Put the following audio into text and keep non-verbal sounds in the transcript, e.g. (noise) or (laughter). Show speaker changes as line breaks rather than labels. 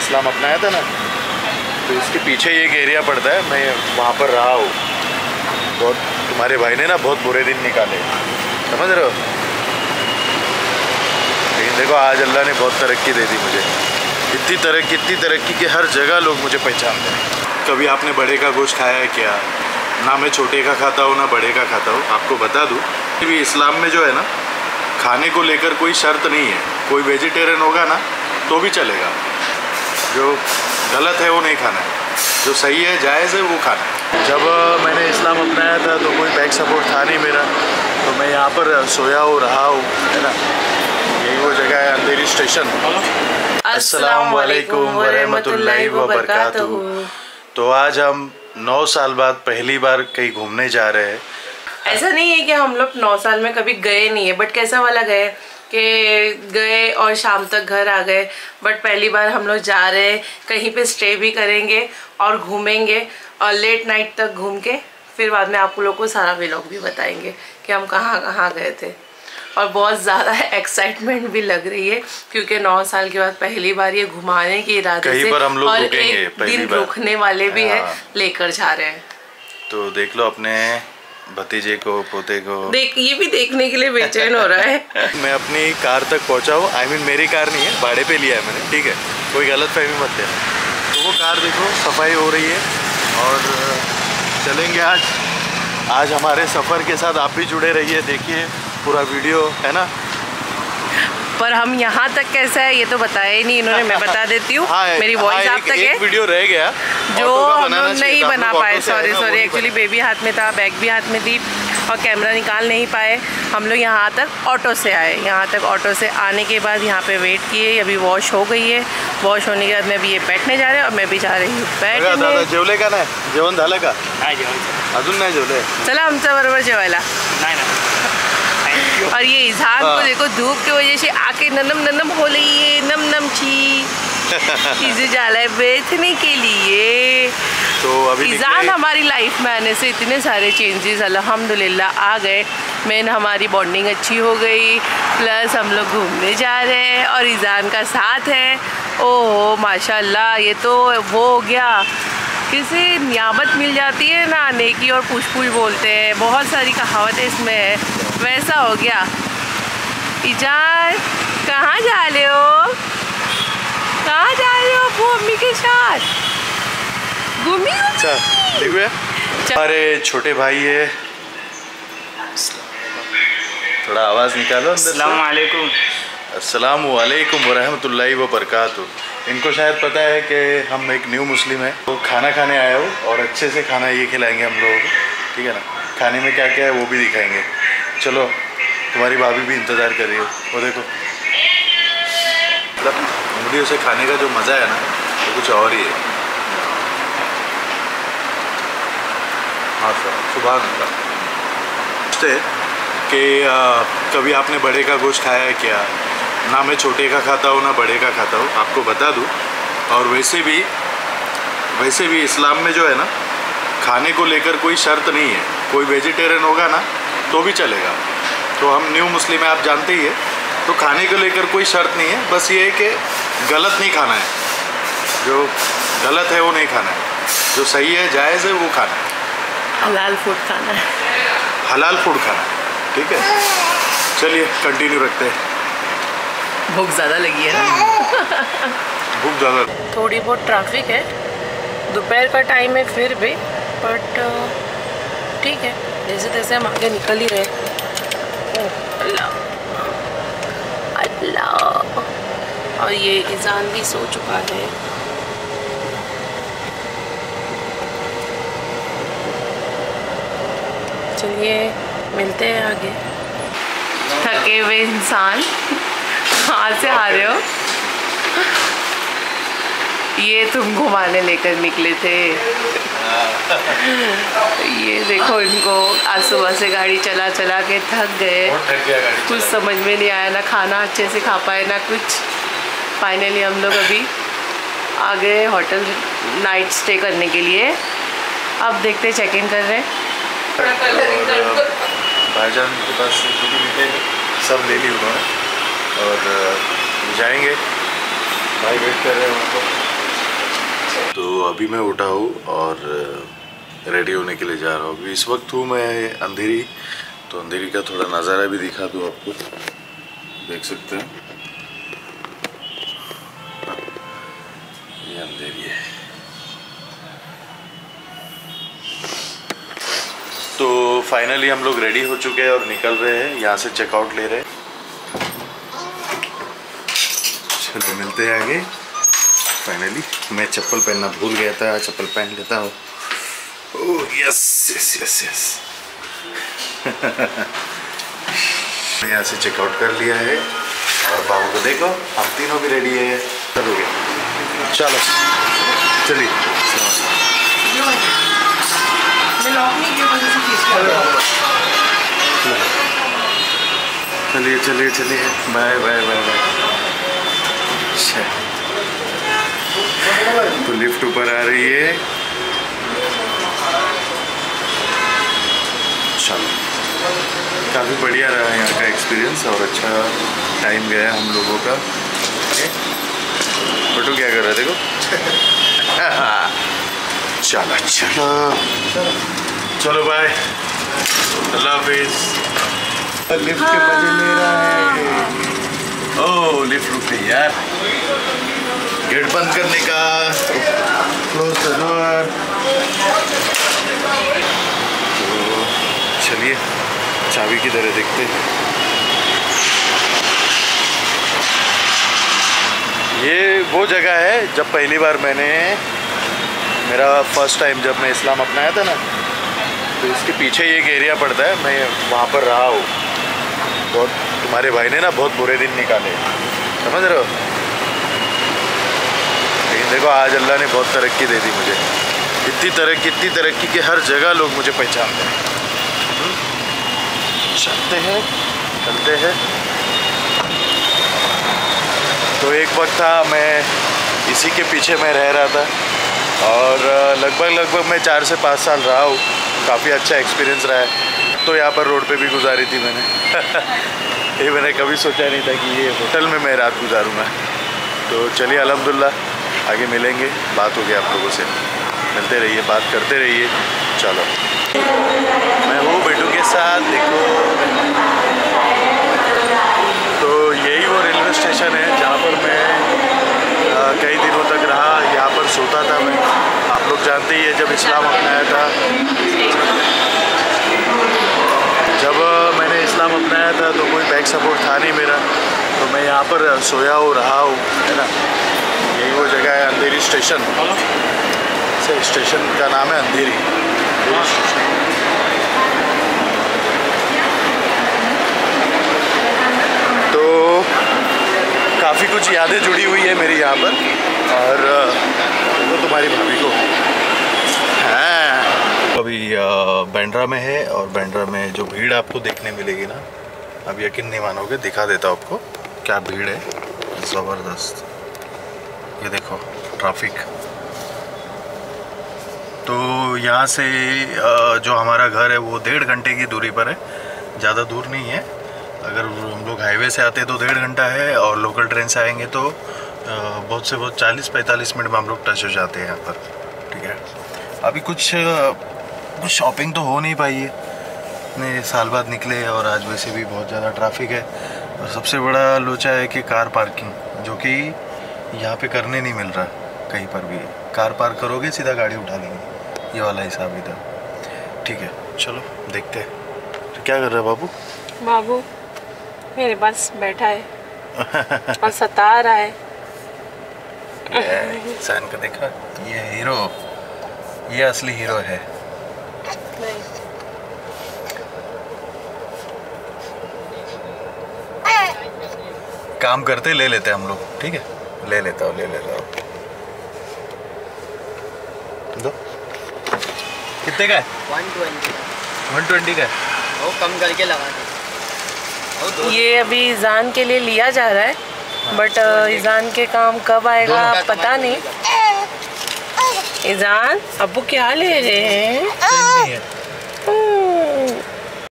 इस्लाम अपनाया था ना तो इसके पीछे एक एरिया पड़ता है, मैं वहाँ पर रहा हूँ। बहुत, तुम्हारे भाई ने ना बहुत बुरे दिन निकाले। समझ रहे हो? लेकिन देखो, आज अल्लाह ने बहुत तरक्की दे दी मुझे। इतनी तरक्की इतनी तरक्की कि हर जगह लोग मुझे पहचानते हैं। कभी आपने बड़े का गोश्त खाया है क्या? ना मैं छोटे का खाता हूँ, ना बड़े का खाता हूँ। आपको बता दूँ भी इस्लाम में जो है ना, खाने को लेकर कोई शर्त नहीं है। कोई वेजिटेरियन होगा ना तो भी चलेगा। जो गलत है वो नहीं खाना है। जो सही है जायज़ है वो खाना है। जब मैंने इस्लाम अपनाया था तो कोई बैक सपोर्ट था नहीं मेरा। तो मैं यहाँ पर सोया हूँ रहा हूँ है ना? यही वो जगह है अंधेरी स्टेशन अस्सलाम वालेकुम वरहमतुल्लाहि वबरकातुहू। तो आज हम नौ साल बाद पहली बार कहीं घूमने जा रहे हैं।
ऐसा नहीं है कि हम लोग नौ साल में कभी गए नहीं है बट कैसा वाला गए? कि गए और शाम तक घर आ गए बट पहली बार हम लोग जा रहे हैं कहीं पे स्टे भी करेंगे और घूमेंगे और लेट नाइट तक घूम के फिर बाद में आप लोग को सारा व्लॉग भी बताएँगे कि हम कहाँ कहाँ गए थे और बहुत ज़्यादा एक्साइटमेंट भी लग रही है क्योंकि नौ साल के बाद पहली बार ये घुमाने के इरादे से
हम लोग
और एक
पहली
दिन। रुकने वाले भी है
हाँ।
लेकर जा रहे हैं
तो देख लो अपने भतीजे को पोते को।
देख ये भी देखने के लिए बेचैन हो रहा है। (laughs)
मैं अपनी कार तक पहुँचा हूँ आई मीन मेरी कार नहीं है भाड़े पे लिया है मैंने ठीक है? कोई गलत फहमी मत लेना तो वो कार देखो सफ़ाई हो रही है और चलेंगे आज। आज हमारे सफ़र के साथ आप भी जुड़े रहिए देखिए पूरा वीडियो है ना?
पर हम यहाँ तक कैसा है ये तो बताया ही नहीं इन्होंने मैं बता देती हूँ। (laughs)
हाँ
मेरी
हाँ,
वॉइस आप तक है।
वीडियो रह गया।
जो हम लोग नहीं बना पाए सॉरी सॉरी एक्चुअली बेबी हाथ में था बैग भी हाथ में थी और कैमरा निकाल नहीं पाए। हम लोग यहाँ तक ऑटो से आए। यहाँ तक ऑटो से आने के बाद यहाँ पे वेट किए अभी वॉश हो गई है। वॉश होने के बाद मैं अभी ये बैठने जा रहे हैं और मैं भी जा रही हूँ। बैठने
जेवले का नाही जेवण झालं का?
नाही जेवायचं
अजून नाही जेवले?
चला आमच्या बरोबर जेवायला।
नाही।
और ये इजहान
हाँ।
को देखो धूप की वजह से आके ननम ननम हो रही है नम नम छी (laughs) इसे जाला है बैठने के लिए।
तो अभी निकले
हमारी लाइफ में आने से इतने सारे चेंजेस अल्हम्दुलिल्लाह आ गए। मेन हमारी बॉन्डिंग अच्छी हो गई प्लस हम लोग घूमने जा रहे हैं और ईजान का साथ है। ओहो माशाल्लाह ये तो वो हो गया। किसी नियामत मिल जाती है ना नेकी और पुछ पुछ बोलते हैं। बहुत सारी कहावतें इसमें है। वैसा हो गया। ईजान कहाँ जा रहे हो? कहाँ जा रहे हो अपू अम्मी के साथ? घूमी हो
अच्छा देखो हमारे छोटे भाई है थोड़ा आवाज़ निकालो अंदर
अस्सलाम वालेकुम
अस्सलाम वालेकुम वरहमतुल्लाहि व बरकातहू इनको शायद पता है कि हम एक न्यू मुस्लिम है। तो खाना खाने आए हो और अच्छे से खाना ये खिलाएँगे हम लोगों को। ठीक है ना? खाने में क्या क्या है वो भी दिखाएँगे। चलो, तुम्हारी भाभी भी इंतज़ार कर रही हो। वो देखो। मतलब उंगलियों से खाने का जो मज़ा है ना, वो कुछ और ही है। हाँ सर, सुबह पूछते कि कभी आपने बड़े का गोश्त खाया है क्या? ना मैं छोटे का खाता हूँ, ना बड़े का खाता हूँ। आपको बता दूँ। और वैसे भी वैसे भी इस्लाम में जो है ना, खाने को लेकर कोई शर्त नहीं है। कोई वेजिटेरियन होगा ना तो भी चलेगा। तो हम न्यू मुस्लिम है आप जानते ही है। तो खाने को लेकर कोई शर्त नहीं है बस ये है कि गलत नहीं खाना है। जो गलत है वो नहीं खाना है। जो सही है जायज़ है वो खाना है।
हलाल फ़ूड खाना है।
हलाल फ़ूड खाना है ठीक है? चलिए कंटिन्यू रखते हैं।
भूख ज़्यादा लगी है ना?
भूख ज़्यादा
थोड़ी बहुत ट्रैफ़िक है। दोपहर का टाइम है फिर भी बट ठीक है। जैसे तैसे हम आगे निकल ही रहे अल्लाह। अल्लाह। और ये ईजान भी सो चुका है। चलिए, मिलते हैं आगे। थके हुए इंसान। कहाँ से आ रहे हो। ये तुम घुमाने लेकर निकले थे। (laughs) ये देखो इनको आज सुबह से गाड़ी चला चला के थक गए। कुछ समझ में नहीं आया ना खाना अच्छे से खा पाए ना कुछ। फाइनली हम लोग अभी आ गए होटल नाइट स्टे करने के लिए। अब देखते चेक इन कर रहे हैं।
भाईजान के पास सब ले ली उन्होंने। और जाएँगे। भाई वेट कर रहे हैं उनको तो अभी मैं उठा हूँ और रेडी होने के लिए जा रहा हूँ। अभी इस वक्त हूँ मैं अंधेरी तो अंधेरी का थोड़ा नज़ारा भी दिखा दूँ आपको। देख सकते हैं। ये अंधेरी है। तो फाइनली हम लोग रेडी हो चुके हैं और निकल रहे हैं। यहाँ से चेकआउट ले रहे हैं। चलो, मिलते हैं आगे। फाइनली मैं चप्पल पहनना भूल गया था, चप्पल पहन लेता हूँ। यस यस यस यस यहाँ से चेकआउट कर लिया है। और बाबू को देखो, हम तीनों भी रेडी है। चलोगे चलो। चलिए। चलिए चलिए चलिए। बाय बाय बाय बाय तो लिफ्ट ऊपर आ रही है। चलो। काफ़ी बढ़िया रहा यहाँ का एक्सपीरियंस और अच्छा टाइम गया हम लोगों का। फ़ोटो क्या कर रहे देखो। (laughs) चलो चलो। चलो बाय अल्लाह हाफिज़। लिफ्ट के मज़े ले रहा है। ओह लिफ्ट रुक गई यार। गेट बंद करने का। क्लोज द डोर तो चलिए चाबी की तरह देखते हैं। ये वो जगह है जब पहली बार मैंने मेरा फ़र्स्ट टाइम जब मैं इस्लाम अपनाया था ना तो इसके पीछे एक एरिया पड़ता है मैं वहाँ पर रहा हूँ। बहुत तुम्हारे भाई ने ना बहुत बुरे दिन निकाले। समझ रहे हो? देखो, आज अल्लाह ने बहुत तरक्की दे दी मुझे। इतनी तरक्की इतनी तरक्की कि हर जगह लोग मुझे पहचानते हैं। हम्म? चलते हैं चलते हैं। तो एक वक्त था, मैं इसी के पीछे मैं रह रहा था। और लगभग लगभग मैं चार से पाँच साल रहा हूँ। काफ़ी अच्छा एक्सपीरियंस रहा है। तो यहाँ पर रोड पे भी गुजारी थी मैंने। (laughs) ये मैंने कभी सोचा नहीं था कि ये होटल में मैं रात गुजारूँगा। तो चलिए अल्हम्दुलिल्लाह आगे मिलेंगे। बात होगी आप लोगों से। मिलते रहिए बात करते रहिए। चलो। मैं हूँ बेटू के साथ देखो। तो यही वो रेलवे स्टेशन है जहाँ पर मैं आ, कई दिनों तक रहा। यहाँ पर सोता था मैं। आप लोग जानते ही है जब इस्लाम अपनाया था। जब मैंने इस्लाम अपनाया था तो कोई बैक सपोर्ट था नहीं मेरा। तो मैं यहाँ पर सोया हूँ रहा हूँ है ना? वो जगह है अंधेरी स्टेशन। से स्टेशन का नाम है अंधेरी। अंधेरी तो काफ़ी कुछ यादें जुड़ी हुई है मेरी यहाँ पर और देखो तुम्हारी भाभी को। हाँ। अभी बैंड्रा में है और बैंड्रा में जो भीड़ आपको देखने मिलेगी ना अब यकीन नहीं मानोगे दिखा देता हूँ आपको क्या भीड़ है। ज़बरदस्त। ये देखो ट्रैफ़िक तो यहाँ से जो हमारा घर है, वो डेढ़ घंटे की दूरी पर है। ज़्यादा दूर नहीं है। अगर हम लोग हाईवे से आते तो डेढ़ घंटा है और लोकल ट्रेन से आएँगे तो बहुत से, बहुत चालीस, पैंतालीस मिनट में हम लोग टच हो जाते हैं यहाँ पर। ठीक है? अभी कुछ कुछ शॉपिंग तो हो नहीं पाई है। इतने साल बाद निकले और आज वैसे भी बहुत ज़्यादा ट्रैफ़िक है। और सबसे बड़ा लोचा है कि कार पार्किंग जो कि यहाँ पे करने नहीं मिल रहा कहीं पर भी। कार पार्क करोगे सीधा गाड़ी उठा लेंगे। ये वाला हिसाब इधर। ठीक है चलो देखते हैं। तो क्या कर रहा है बाबू?
बाबू मेरे पास बैठा है और सता रहा है।
इंसान को देखा। ये हीरो ये असली हीरो है। काम करते ले लेते हैं हम लोग ठीक है? ले लेता हूँ ले लेता हूँ। दो। कितने का है?
वन ट्वेंटी
वन ट्वेंटी का है।
वो कम करके लगा दे।
ये अभी ईजान के लिए लिया जा रहा है बट ईजान के काम कब आएगा पता नहीं। ईजान अबू क्या ले रहे हैं?
है।